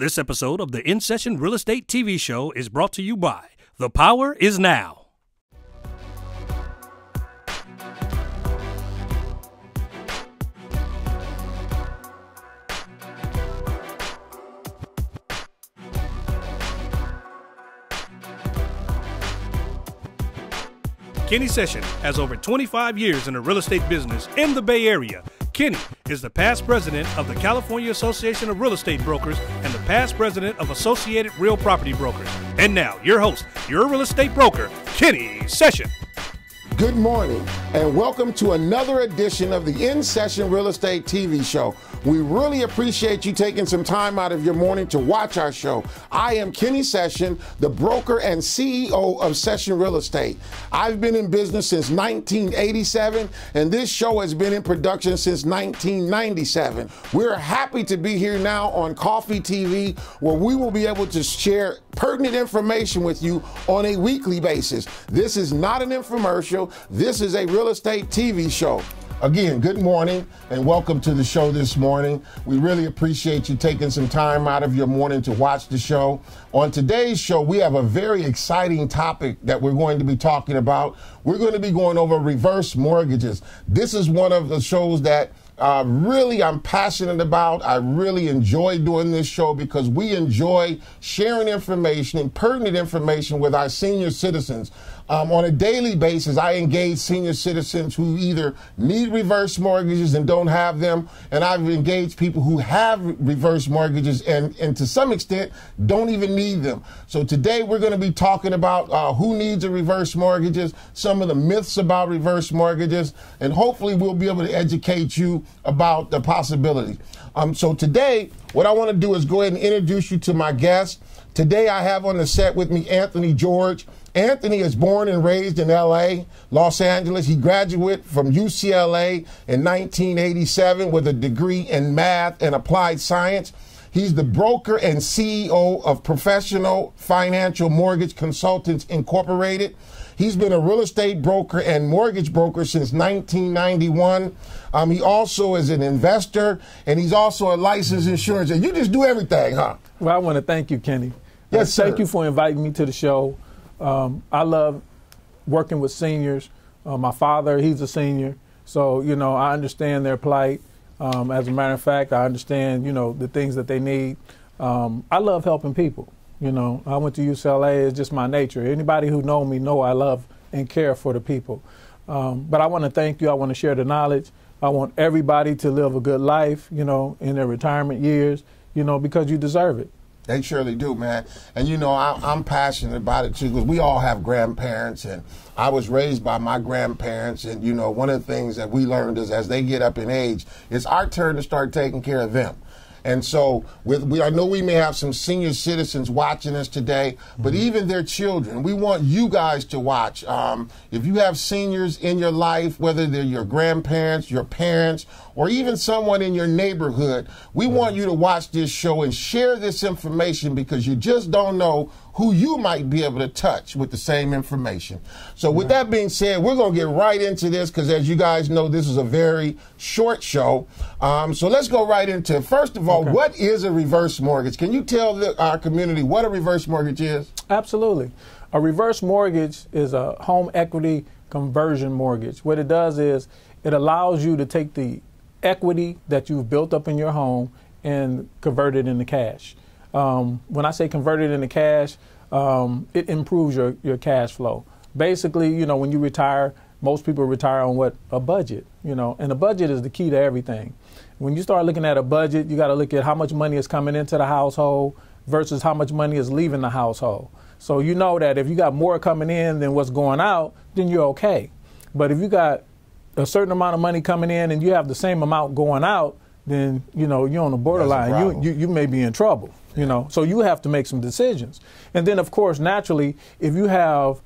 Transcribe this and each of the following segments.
This episode of the In Session Real Estate TV show is brought to you by The Power is Now. Kenny Session has over 25 years in the real estate business in the Bay Area. Kenny is the past president of the California Association of Real Estate Brokers and past president of Associated Real Property Brokers. And now, your host, your real estate broker, Kenny Session. Good morning, and welcome to another edition of the In Session Real Estate TV show. We really appreciate you taking some time out of your morning to watch our show. I am Kenny Session, the broker and CEO of Session Real Estate. I've been in business since 1987, and this show has been in production since 1997. We're happy to be here now on KOFY TV, where we will be able to share pertinent information with you on a weekly basis. This is not an infomercial, this is a real estate TV show. Again, good morning and welcome to the show this morning. We really appreciate you taking some time out of your morning to watch the show. On today's show, we have a very exciting topic that we're going to be talking about. We're going to be going over reverse mortgages. This is one of the shows that uh, really I'm passionate about. I really enjoy doing this show because we enjoy sharing information and pertinent information with our senior citizens. Um, on a daily basis, I engage senior citizens who either need reverse mortgages and don't have them, and I've engaged people who have reverse mortgages and, and to some extent don't even need them. So today we're going to be talking about uh, who needs a reverse mortgages, some of the myths about reverse mortgages, and hopefully we'll be able to educate you about the possibility. Um, so today, what I want to do is go ahead and introduce you to my guest. Today I have on the set with me Anthony George. Anthony is born and raised in LA, Los Angeles. He graduated from UCLA in 1987 with a degree in math and applied science. He's the broker and CEO of Professional Financial Mortgage Consultants Incorporated. He's been a real estate broker and mortgage broker since 1991. Um, he also is an investor and he's also a licensed insurance. And you just do everything, huh? Well, I want to thank you, Kenny. Yes, uh, Thank you for inviting me to the show. Um, I love working with seniors. Uh, my father, he's a senior, so you know I understand their plight. Um, as a matter of fact, I understand you know the things that they need. Um, I love helping people. You know, I went to UCLA. It's just my nature. Anybody who know me know I love and care for the people. Um, but I want to thank you. I want to share the knowledge. I want everybody to live a good life. You know, in their retirement years. You know, because you deserve it. They surely do, man. And you know, I, I'm passionate about it too because we all have grandparents, and I was raised by my grandparents. And you know, one of the things that we learned is as they get up in age, it's our turn to start taking care of them. And so, with we, I know we may have some senior citizens watching us today, but even their children, we want you guys to watch. Um, if you have seniors in your life, whether they're your grandparents, your parents, or even someone in your neighborhood, we want you to watch this show and share this information because you just don't know who you might be able to touch with the same information. So, with that being said, we're going to get right into this because, as you guys know, this is a very short show. Um, so, let's go right into it. First of all, what is a reverse mortgage? Can you tell the, our community what a reverse mortgage is? Absolutely. A reverse mortgage is a home equity conversion mortgage. What it does is it allows you to take the equity that you've built up in your home and convert it into cash. Um, when I say convert it into cash, um, it improves your, your cash flow. Basically, you know, when you retire, most people retire on what? A budget, you know, and a budget is the key to everything. When you start looking at a budget, you got to look at how much money is coming into the household versus how much money is leaving the household. So you know that if you got more coming in than what's going out, then you're okay. But if you got a certain amount of money coming in and you have the same amount going out, then you know you're on the borderline. You, you you may be in trouble. You know, so you have to make some decisions. And then of course, naturally, if you have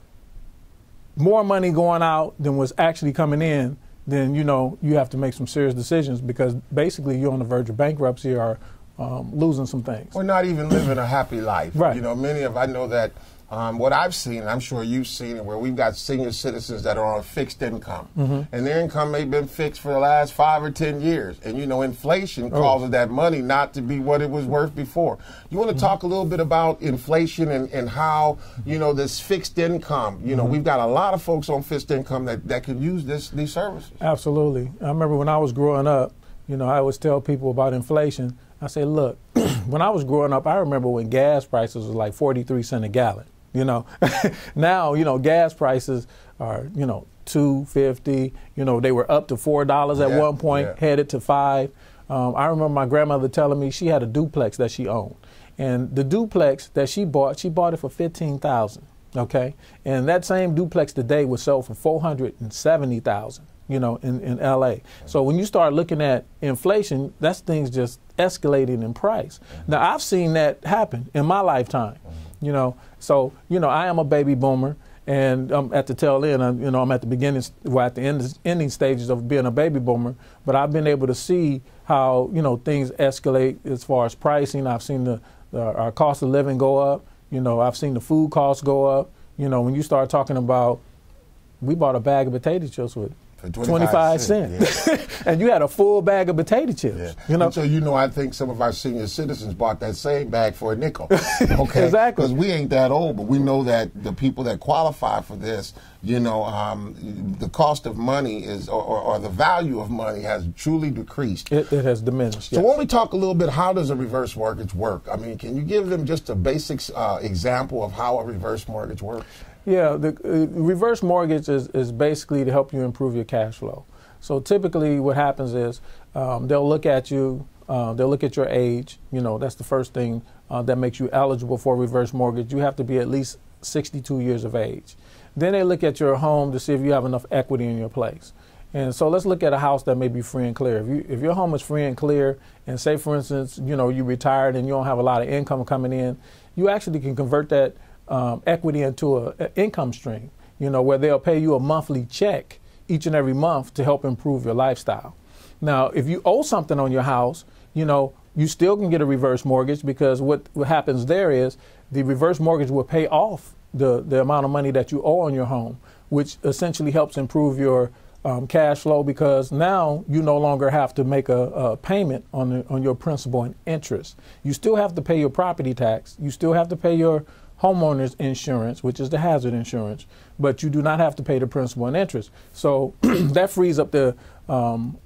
more money going out than was actually coming in, then you know you have to make some serious decisions because basically you're on the verge of bankruptcy or um, losing some things. Or not even living a happy life. Right. You know, many of I know that um, what I've seen, and I'm sure you've seen it, where we've got senior citizens that are on fixed income, Mm-hmm. and their income may have been fixed for the last five or ten years, and you know, inflation Oh. causes that money not to be what it was worth before. You want to Mm-hmm. talk a little bit about inflation and, and how you know this fixed income. You know, we've got a lot of folks on fixed income that, that can use this these services. Absolutely. I remember when I was growing up, you know, I always tell people about inflation. I say, look, when I was growing up, I remember when gas prices was like 43 cents a gallon. You know, now you know gas prices are you know 250. You know they were up to four dollars at Yeah, one point, yeah. headed to five. Um, I remember my grandmother telling me she had a duplex that she owned, and the duplex that she bought, she bought it for fifteen thousand. Okay, and that same duplex today was sold for four hundred and seventy thousand. You know, in, in LA. So when you start looking at inflation, that's things just escalating in price. Now I've seen that happen in my lifetime. You know, so you know I am a baby boomer, and I'm at the tail end. I'm, you know, I'm at the beginning, well, at the end, ending stages of being a baby boomer. But I've been able to see how you know things escalate as far as pricing. I've seen the, the our cost of living go up. You know, I've seen the food costs go up. You know, when you start talking about, we bought a bag of potato chips with For 25 cents, and you had a full bag of potato chips. Yeah. You know, And so you know, I think some of our senior citizens bought that same bag for a nickel. Okay, Exactly. Because we ain't that old, but we know that the people that qualify for this, you know, um, the cost of money is, or, or, or the value of money has truly decreased. it, it has diminished. So yes. when we talk a little bit, how does a reverse mortgage work? I mean, can you give them just a basic uh, example of how a reverse mortgage works? Yeah, the uh, reverse mortgage is, is basically to help you improve your cash flow. So typically, what happens is um, they'll look at you, uh, they'll look at your age. You know, that's the first thing uh, that makes you eligible for a reverse mortgage. You have to be at least 62 years of age. Then they look at your home to see if you have enough equity in your place. And so let's look at a house that may be free and clear. If, you, if your home is free and clear, and say for instance, you know, you retired and you don't have a lot of income coming in, you actually can convert that um, equity into an income stream. You know, where they'll pay you a monthly check each and every month to help improve your lifestyle. Now, if you owe something on your house, you know, you still can get a reverse mortgage because what, what happens there is the reverse mortgage will pay off the, the amount of money that you owe on your home, which essentially helps improve your um, cash flow because now you no longer have to make a, a payment on, the, on your principal and interest. You still have to pay your property tax, you still have to pay your homeowner's insurance, which is the hazard insurance, but you do not have to pay the principal and interest. So that frees up the, um,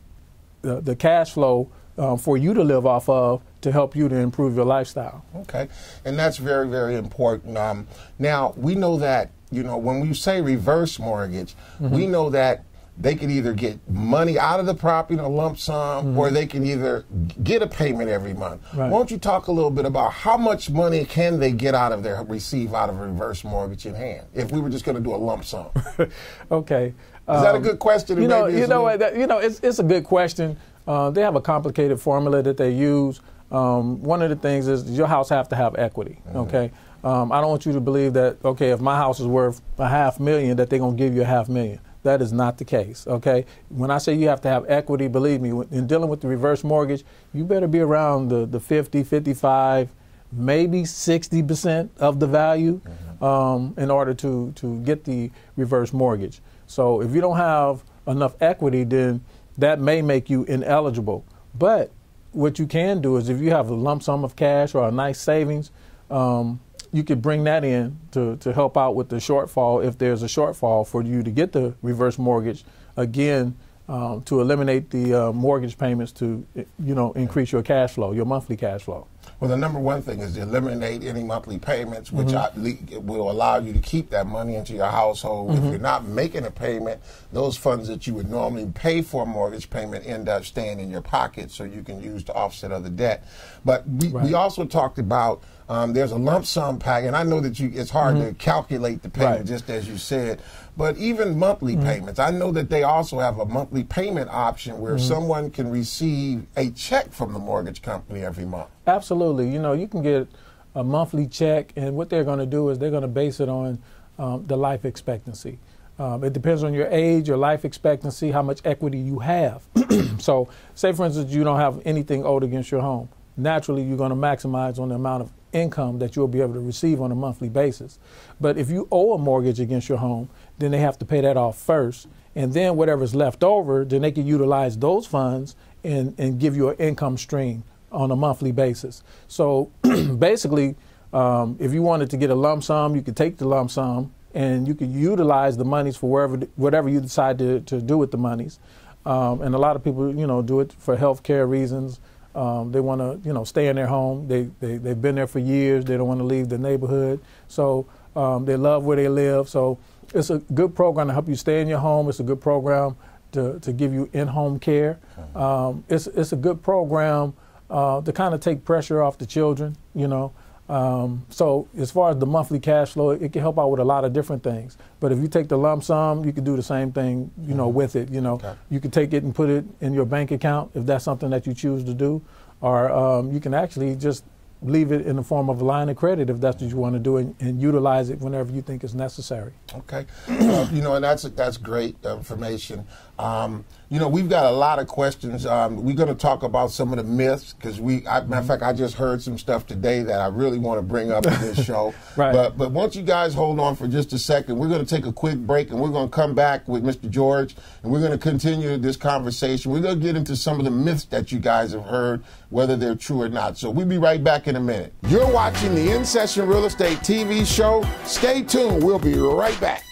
the, the cash flow uh, for you to live off of to help you to improve your lifestyle. Okay, and that's very, very important. Um, now we know that you know when we say reverse mortgage, Mm-hmm. we know that they can either get money out of the property in a lump sum, or they can either get a payment every month. Mm-hmm. Right. Won't you talk a little bit about how much money can they get out of their receive out of a reverse mortgage in hand? If we were just going to do a lump sum, okay. is that a Um, good question? You know, you know, that, you know, it's it's a good question. Uh, they have a complicated formula that they use. Um, one of the things is your house have to have equity. Mm-hmm. Okay. Um, I don't want you to believe that okay, if my house is worth a half million, that they're gonna give you a half million. That is not the case. Okay. When I say you have to have equity, believe me, in dealing with the reverse mortgage, you better be around the the 50, 55, maybe 60 percent of the value um, in order to to get the reverse mortgage. So if you don't have enough equity, then that may make you ineligible. But what you can do is if you have a lump sum of cash or a nice savings, um, you could bring that in to, to help out with the shortfall if there's a shortfall for you to get the reverse mortgage again um, to eliminate the uh, mortgage payments to you know increase your cash flow, your monthly cash flow. Well, the number one thing is to eliminate any monthly payments, which Mm-hmm. Will allow you to keep that money into your household. Mm-hmm. If you're not making a payment, those funds that you would normally pay for a mortgage payment end up staying in your pocket, so you can use to offset other debt. But we, we also talked about um, there's a lump sum pack, and I know that you it's hard to calculate the payment, Mm-hmm. Right. just as you said. But even monthly payments, I know that they also have a monthly payment option where someone can receive a check from the mortgage company every month. Absolutely. You know, you can get a monthly check, and what they're going to do is they're going to base it on um, the life expectancy. Um, it depends on your age, your life expectancy, how much equity you have. so, say for instance, you don't have anything owed against your home. naturally you're going to maximize on the amount of income that you'll be able to receive on a monthly basis. But if you owe a mortgage against your home, then they have to pay that off first. And then whatever's left over, then they can utilize those funds and, and give you an income stream on a monthly basis. So basically, um, if you wanted to get a lump sum, you could take the lump sum and you could utilize the monies for wherever, whatever you decide to, to do with the monies. Um, and a lot of people, you know, do it for health care reasons. Um, they want to, you know, stay in their home. They, they, they've been there for years. They don't want to leave the neighborhood. So um, they love where they live. So it's a good program to help you stay in your home. It's a good program to, to give you in-home care. Um, it's, it's a good program uh, to kind of take pressure off the children, you know. Um, so as far as the monthly cash flow, it, it, can help out with a lot of different things. But if you take the lump sum, you can do the same thing, you know, with it. You know, okay. you can take it and put it in your bank account if that's something that you choose to do, or um, you can actually just leave it in the form of a line of credit if that's what you want to do and, and utilize it whenever you think it's necessary. Okay, uh, you know, and that's that's great information. Um, you know, we've got a lot of questions. Um, we're going to talk about some of the myths because we, I, matter of fact, I just heard some stuff today that I really want to bring up in this show. right. But but once you guys hold on for just a second, we're going to take a quick break and we're going to come back with Mr. George and we're going to continue this conversation. We're going to get into some of the myths that you guys have heard, whether they're true or not. So we'll be right back in a minute. You're watching the In Session Real Estate TV show. Stay tuned. We'll be right back.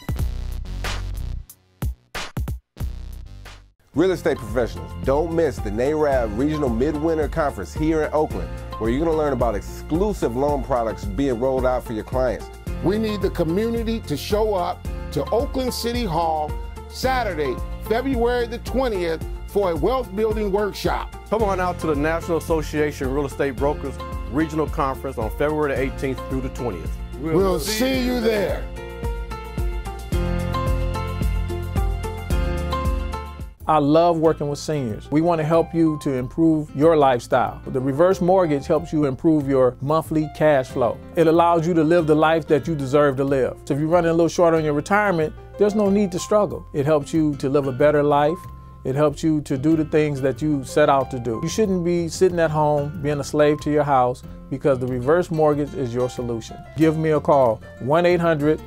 Real estate professionals, don't miss the NAREB Regional Midwinter Conference here in Oakland, where you're going to learn about exclusive loan products being rolled out for your clients. We need the community to show up to Oakland City Hall Saturday, February the 20th for a wealth building workshop. Come on out to the National Association of Real Estate Brokers Regional Conference on February the 18th through the 20th. We'll, we'll see, see you there. I love working with seniors. We want to help you to improve your lifestyle. The reverse mortgage helps you improve your monthly cash flow. It allows you to live the life that you deserve to live. So if you're running a little short on your retirement, there's no need to struggle. It helps you to live a better life. It helps you to do the things that you set out to do. You shouldn't be sitting at home being a slave to your house because the reverse mortgage is your solution. Give me a call 1 800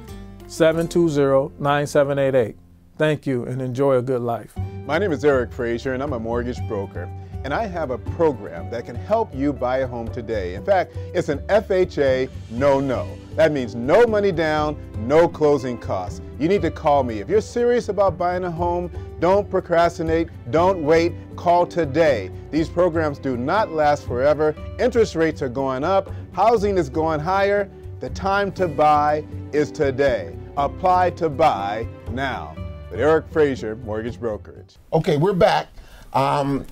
720 9788. Thank you and enjoy a good life. My name is Eric Frazier and I'm a mortgage broker. And I have a program that can help you buy a home today. In fact, it's an FHA no no. That means no money down, no closing costs. You need to call me. If you're serious about buying a home, don't procrastinate, don't wait, call today. These programs do not last forever. Interest rates are going up, housing is going higher. The time to buy is today. Apply to buy now with Eric Frazier, Mortgage Brokerage. Okay, we're back. Um,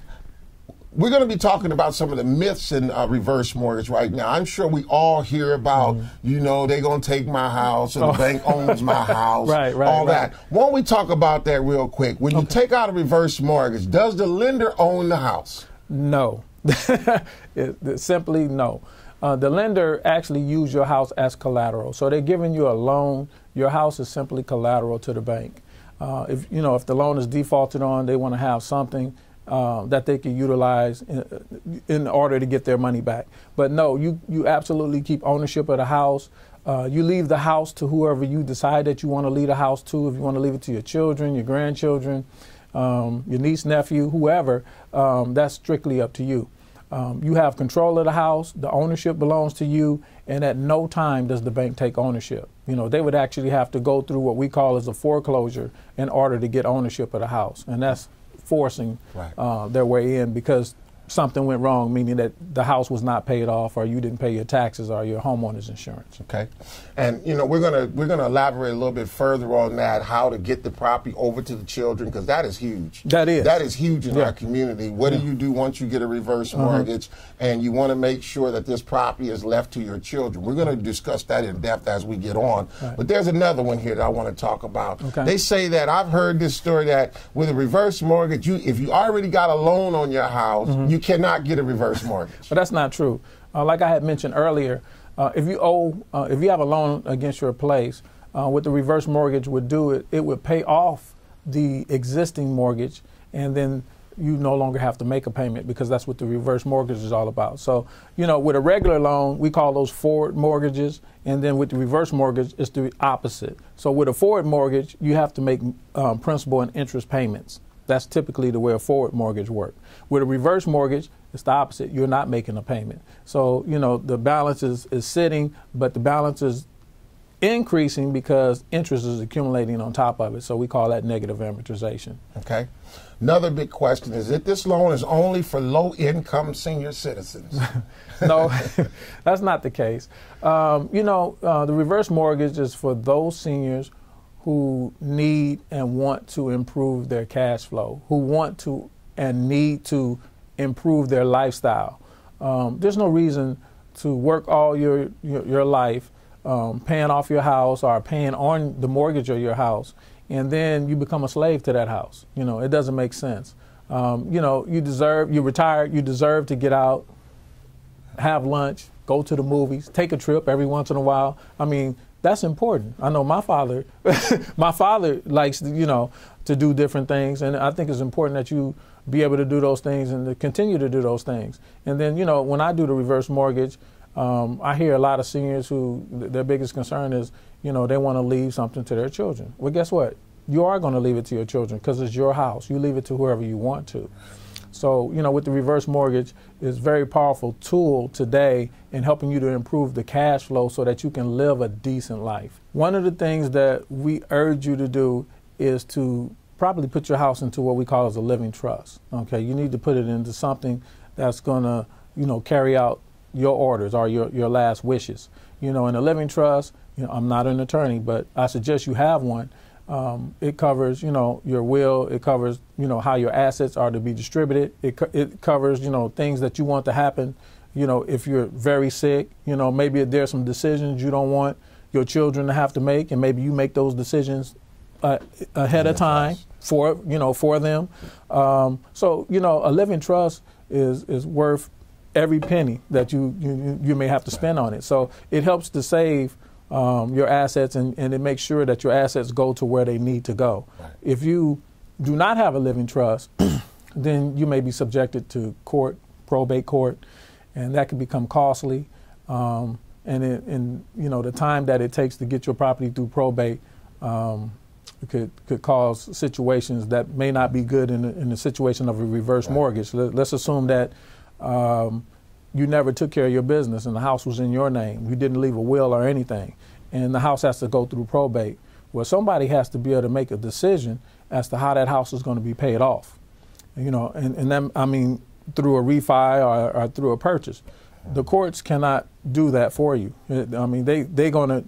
we're going to be talking about some of the myths in uh, reverse mortgage right now. I'm sure we all hear about, mm. you know, they're going to take my house and oh. the bank owns my house, right, right, all right. that. Why don't we talk about that real quick? When okay. you take out a reverse mortgage, does the lender own the house? No. it, it, simply no. Uh, the lender actually use your house as collateral. So they're giving you a loan. Your house is simply collateral to the bank. Uh, if you know if the loan is defaulted on, they want to have something uh, that they can utilize in, in, order to get their money back. But no, you you absolutely keep ownership of the house. Uh, you leave the house to whoever you decide that you want to leave the house to. If you want to leave it to your children, your grandchildren, um, your niece, nephew, whoever, um, that's strictly up to you. Um, you have control of the house, the ownership belongs to you, and at no time does the bank take ownership. You know, they would actually have to go through what we call as a foreclosure in order to get ownership of the house, and that's forcing right. uh, their way in because something went wrong, meaning that the house was not paid off, or you didn't pay your taxes or your homeowner's insurance. Okay, and you know we're gonna we're gonna elaborate a little bit further on that, how to get the property over to the children, because that is huge. That is that is huge in yeah. our community. What yeah. do you do once you get a reverse uh-huh. mortgage, and you want to make sure that this property is left to your children? We're going to discuss that in depth as we get on. Right. But there's another one here that I want to talk about. Okay. They say that I've heard this story that with a reverse mortgage, you if you already got a loan on your house, mm-hmm. you you cannot get a reverse mortgage. But that's not true. Uh, like I had mentioned earlier, uh, if you owe, uh, if you have a loan against your place, uh, what the reverse mortgage would do, it, it would pay off the existing mortgage, and then you no longer have to make a payment because that's what the reverse mortgage is all about. So, you know, with a regular loan, we call those forward mortgages, and then with the reverse mortgage, it's the opposite. So, with a forward mortgage, you have to make um, principal and interest payments. That's typically the way a forward mortgage works. With a reverse mortgage, it's the opposite. You're not making a payment. So, you know, the balance is, is sitting, but the balance is increasing because interest is accumulating on top of it. So we call that negative amortization. Okay. Another big question is that this loan is only for low income senior citizens? no, that's not the case. Um, you know, uh, the reverse mortgage is for those seniors who need and want to improve their cash flow, who want to and need to improve their lifestyle. Um, there's no reason to work all your, your, your life um, paying off your house or paying on the mortgage of your house, and then you become a slave to that house. You know, it doesn't make sense. Um, you know, you deserve, you retired, you deserve to get out, have lunch, go to the movies, take a trip every once in a while. I mean, that's important. I know my father, my father likes, you know, to do different things, and I think it's important that you be able to do those things and to continue to do those things. And then, you know, when I do the reverse mortgage, um, I hear a lot of seniors who their biggest concern is, you know, they want to leave something to their children. Well, guess what? You are going to leave it to your children because it's your house. You leave it to whoever you want to. So, you know, with the reverse mortgage, it's a very powerful tool today in helping you to improve the cash flow so that you can live a decent life. One of the things that we urge you to do is to probably put your house into what we call as a living trust. Okay, you need to put it into something that's to, you know, carry out your orders or your, your last wishes. You know, in a living trust, you know, I'm not an attorney, but I suggest you have one. Um, it covers, you know, your will. It covers, you know, how your assets are to be distributed. It, co- it covers, you know, things that you want to happen. You know, if you're very sick, you know, maybe there's some decisions you don't want your children to have to make, and maybe you make those decisions uh, ahead of time for, you know, for them. Um, so, you know, a living trust is is worth every penny that you, you, you may have to spend on it. So it helps to save um, your assets and, and it makes sure that your assets go to where they need to go. Right. If you do not have a living trust, then you may be subjected to court, probate court, and that can become costly. Um, and in you know the time that it takes to get your property through probate um, could could cause situations that may not be good in the, in the situation of a reverse right. mortgage. Let, us assume that um, you never took care of your business and the house was in your name. You didn't leave a will or anything. And the house has to go through probate. Well, somebody has to be able to make a decision as to how that house is going to be paid off. You know, and, and then, I mean, through a refi or, or through a purchase. The courts cannot do that for you. I mean, they, they're going to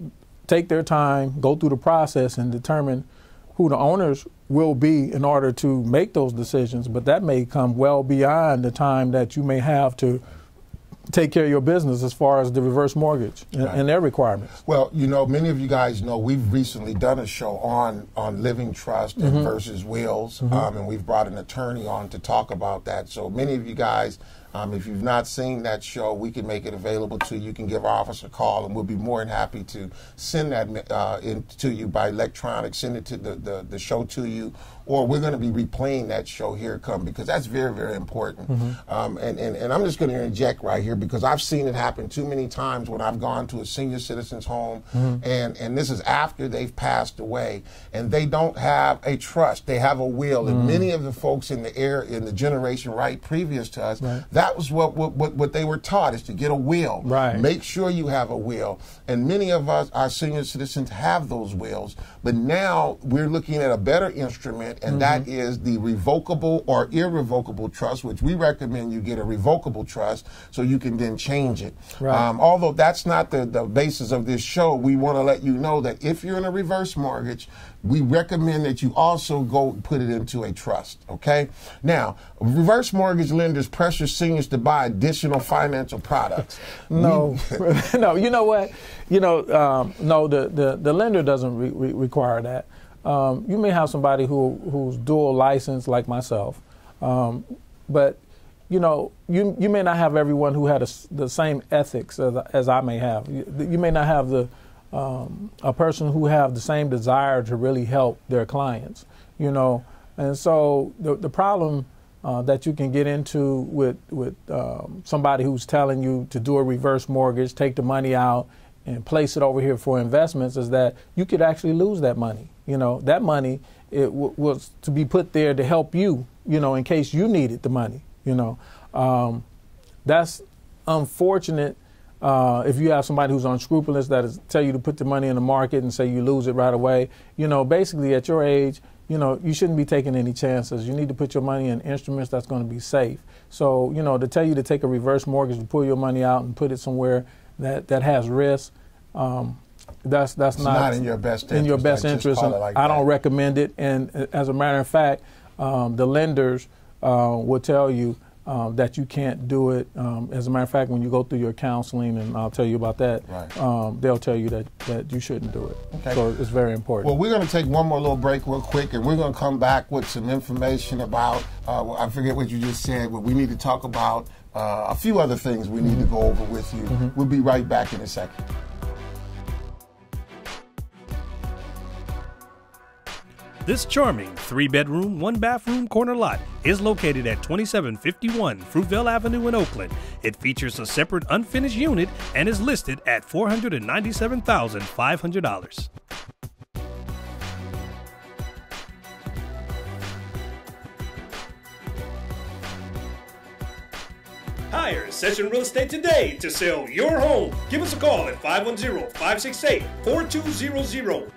take their time, go through the process, and determine who the owners will be in order to make those decisions, but that may come well beyond the time that you may have to take care of your business as far as the reverse mortgage and, right. and, their requirements. Well, you know, many of you guys know we've recently done a show on on living trust mm-hmm. versus wills, mm-hmm. um, and we've brought an attorney on to talk about that. So many of you guys um, if you've not seen that show, we can make it available to you. You can give our office a call, and we'll be more than happy to send that uh, in to you by electronic, send it to the, the, the show to you, or we're going to be replaying that show here come because that's very, very important. Mm-hmm. Um, and, and, and I'm just going to interject right here because I've seen it happen too many times when I've gone to a senior citizen's home, mm-hmm. and, and this is after they've passed away, and they don't have a trust. They have a will. Mm-hmm. And many of the folks in the air, in the generation right previous to us, right. That was what, what, what they were taught is to get a will. Right. Make sure you have a will. And many of us, our senior citizens, have those wills. But now we're looking at a better instrument and mm-hmm. that is the revocable or irrevocable trust, which we recommend you get a revocable trust so you can then change it. Right. Um, although that's not the, the basis of this show, we want to let you know that if you're in a reverse mortgage, we recommend that you also go put it into a trust. Okay. Now, reverse mortgage lenders pressure seniors to buy additional financial products. no, no. You know what? You know, um, no. The, the the lender doesn't re- re- require that. Um, you may have somebody who who's dual licensed like myself, um, but you know, you you may not have everyone who had a, the same ethics as, as I may have. You, you may not have the um, a person who have the same desire to really help their clients. You know, and so the the problem uh, that you can get into with with um, somebody who's telling you to do a reverse mortgage, take the money out, and place it over here for investments is that you could actually lose that money. You know, that money it was to be put there to help you. You know, in case you needed the money. You know, um, that's unfortunate. Uh, if you have somebody who's unscrupulous that is tell you to put the money in the market and say you lose it right away, you know, basically at your age, you know, you shouldn't be taking any chances. You need to put your money in instruments that's going to be safe. So, you know, to tell you to take a reverse mortgage to pull your money out and put it somewhere that, that has risk, um, that's that's not, not in your best in your interest, best interest. call it and like I don't recommend it. And uh, as a matter of fact, um, the lenders uh, will tell you um, that you can't do it. Um, as a matter of fact, when you go through your counseling, and I'll tell you about that, Right. um, they'll tell you that, that you shouldn't do it. Okay. So it's very important. Well, we're going to take one more little break real quick, and we're going to come back with some information about, uh, I forget what you just said, but we need to talk about uh, a few other things we need to go over with you. Mm-hmm. We'll be right back in a second. This charming three bedroom, one bathroom corner lot is located at 2751 Fruitvale Avenue in Oakland. It features a separate unfinished unit and is listed at $497,500. Hire Session Real Estate today to sell your home. Give us a call at 510 568 4200.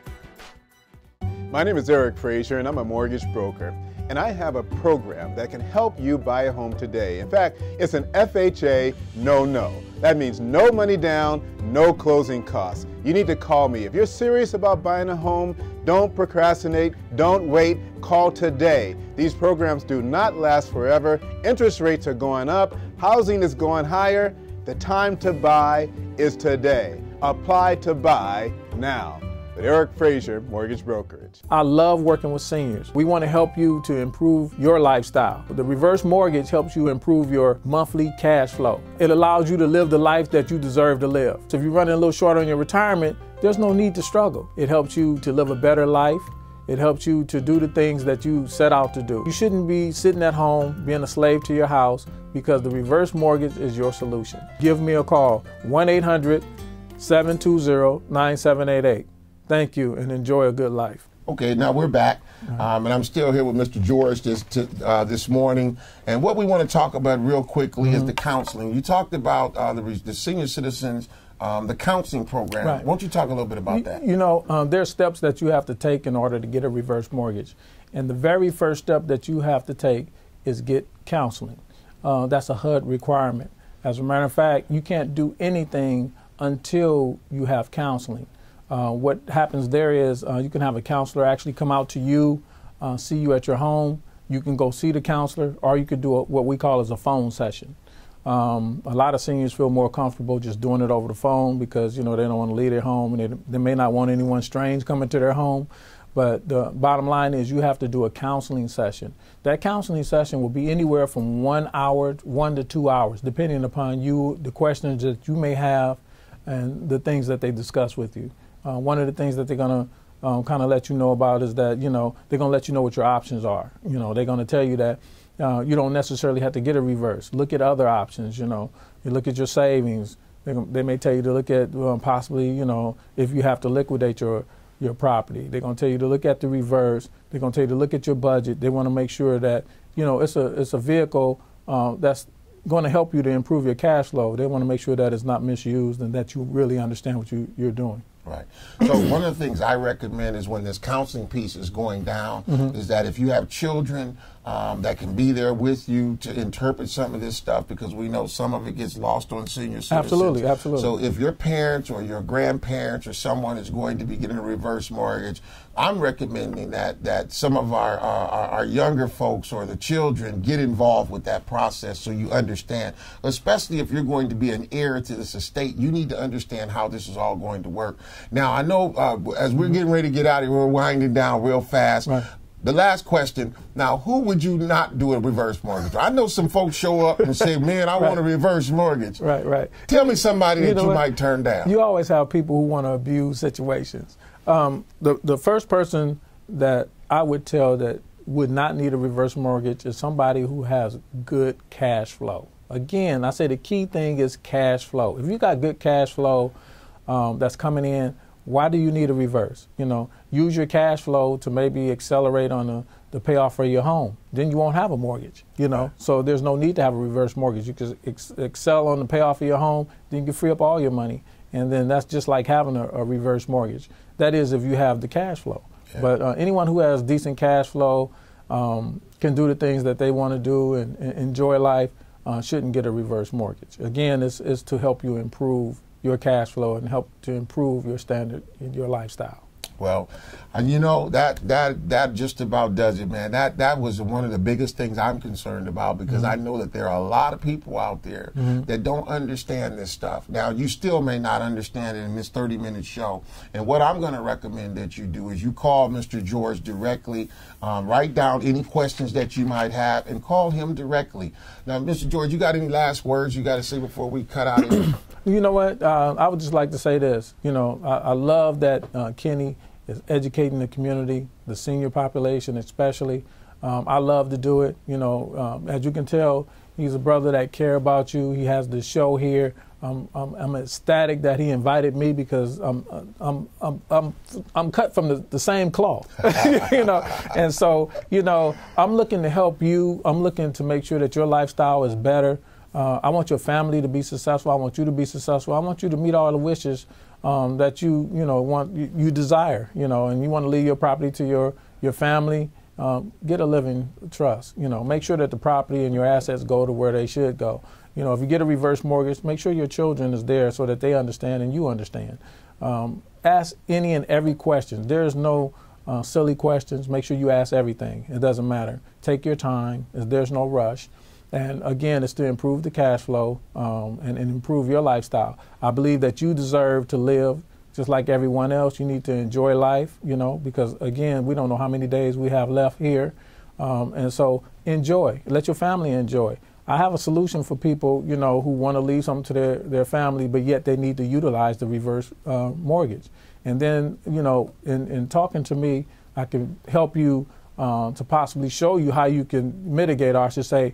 My name is Eric Frazier, and I'm a mortgage broker. And I have a program that can help you buy a home today. In fact, it's an FHA no no. That means no money down, no closing costs. You need to call me. If you're serious about buying a home, don't procrastinate, don't wait, call today. These programs do not last forever. Interest rates are going up, housing is going higher. The time to buy is today. Apply to buy now. Eric Frazier, Mortgage Brokerage. I love working with seniors. We want to help you to improve your lifestyle. The reverse mortgage helps you improve your monthly cash flow. It allows you to live the life that you deserve to live. So if you're running a little short on your retirement, there's no need to struggle. It helps you to live a better life. It helps you to do the things that you set out to do. You shouldn't be sitting at home being a slave to your house because the reverse mortgage is your solution. Give me a call 1 800 720 9788. Thank you and enjoy a good life. Okay, now we're back, um, and I'm still here with Mr. George this to, uh, this morning. And what we want to talk about real quickly Mm-hmm. is the counseling. You talked about uh, the, the senior citizens, um, the counseling program. Right. Won't you talk a little bit about that? You know, um, are steps that you have to take in order to get a reverse mortgage. And the very first step that you have to take is get counseling. Uh, that's a HUD requirement. As a matter of fact, you can't do anything until you have counseling. Uh, what happens there is uh, you can have a counselor actually come out to you, uh, see you at your home. You can go see the counselor, or you could do a, what we call as a phone session. Um, a lot of seniors feel more comfortable just doing it over the phone because you know they don't want to leave their home and they, they may not want anyone strange coming to their home. But the bottom line is you have to do a counseling session. That counseling session will be anywhere from one hour, one to two hours, depending upon you, the questions that you may have, and the things that they discuss with you. Uh, one of the things that they're going to um, kind of let you know about is that you know they're going to let you know what your options are. You know they're going to tell you that uh, you don't necessarily have to get a reverse. Look at other options. You know you look at your savings. They, they may tell you to look at um, possibly you know if you have to liquidate your your property. They're going to tell you to look at the reverse. They're going to tell you to look at your budget. They want to make sure that you know it's a it's a vehicle uh, that's going to help you to improve your cash flow. They want to make sure that it's not misused and that you really understand what you, you're doing. Right. So one of the things I recommend is when this counseling piece is going down, Mm-hmm. is that if you have children um, that can be there with you to interpret some of this stuff, because we know some of it gets lost on senior citizens. Absolutely, absolutely. So if your parents or your grandparents or someone is going to be getting a reverse mortgage, I'm recommending that that some of our, uh, our our younger folks or the children get involved with that process so you understand. Especially if you're going to be an heir to this estate, you need to understand how this is all going to work. Now I know uh, as we're getting ready to get out of here, we're winding down real fast. Right. The last question. Now, who would you not do a reverse mortgage? I know some folks show up and say, "Man, I want a reverse mortgage." Right, right. Tell me somebody that you what? might turn down. You always have people who want to abuse situations. Um, the the first person that I would tell that would not need a reverse mortgage is somebody who has good cash flow. Again, I say the key thing is cash flow. If you got good cash flow um, that's coming in, why do you need a reverse? You know, use your cash flow to maybe accelerate on the, the payoff for your home. Then you won't have a mortgage, you know. So there's no need to have a reverse mortgage. You can ex- excel on the payoff of your home, then you can free up all your money. And then that's just like having a, a reverse mortgage. That is if you have the cash flow. Yeah. But uh, anyone who has decent cash flow um, can do the things that they want to do and, and enjoy life uh, shouldn't get a reverse mortgage. Again, it's, it's to help you improve your cash flow and help to improve your standard in your lifestyle. Well, and you know that that that just about does it, man. That that was one of the biggest things I'm concerned about because mm-hmm. I know that there are a lot of people out there mm-hmm. that don't understand this stuff. Now, you still may not understand it in this 30 minute show. And what I'm going to recommend that you do is you call Mr. George directly, um, write down any questions that you might have, and call him directly. Now, Mr. George, you got any last words you got to say before we cut out? You know what? Uh, I would just like to say this. You know, I, I love that uh, Kenny is educating the community, the senior population especially. Um, I love to do it. You know, um, as you can tell, he's a brother that care about you. He has the show here. I'm, I'm ecstatic that he invited me because I'm, I'm, I'm, I'm, I'm cut from the, the same cloth, you know. And so, you know, I'm looking to help you. I'm looking to make sure that your lifestyle is better. Uh, I want your family to be successful. I want you to be successful. I want you to meet all the wishes um, that you you know want you, you, desire. You know, and you want to leave your property to your your family. Um, get a living trust. You know, make sure that the property and your assets go to where they should go. You know, if you get a reverse mortgage, make sure your children is there so that they understand and you understand. Um, ask any and every question. There's no uh, silly questions. Make sure you ask everything. It doesn't matter. Take your time. There's no rush. And again, it's to improve the cash flow um, and, and, improve your lifestyle. I believe that you deserve to live just like everyone else. You need to enjoy life, you know, because again, we don't know how many days we have left here. Um, and so enjoy. Let your family enjoy. I have a solution for people, you know, who want to leave something to their, their family, but yet they need to utilize the reverse uh, mortgage. And then, you know, in, in talking to me, I can help you uh, to possibly show you how you can mitigate, or I should say,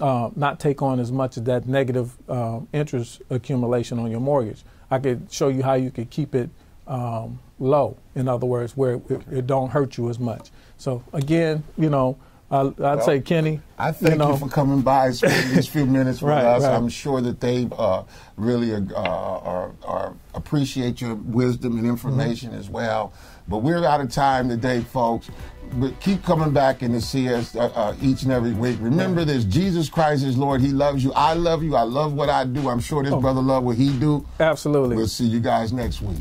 uh, not take on as much of that negative uh, interest accumulation on your mortgage. I could show you how you could keep it um, low. In other words, where it, it, don't hurt you as much. So again, you know, I, would well, say Kenny. I thank you, know, you for coming by and spending these few minutes with right, us. Right. I'm sure that they uh, really uh, are, are, appreciate your wisdom and information mm-hmm. as well. But we're out of time today, folks but keep coming back and to see us uh, uh, each and every week. Remember this: Jesus Christ is Lord. He loves you. I love you. I love what I do. I'm sure this oh. brother love what he do. Absolutely. We'll see you guys next week.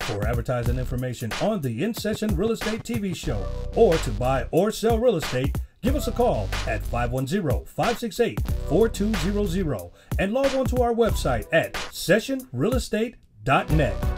For advertising information on the In Session Real Estate TV show, or to buy or sell real estate, give us a call at 510-568-4200 and log on to our website at sessionrealestate.net.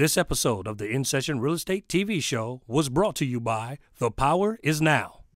This episode of the In Session Real Estate TV show was brought to you by The Power Is Now.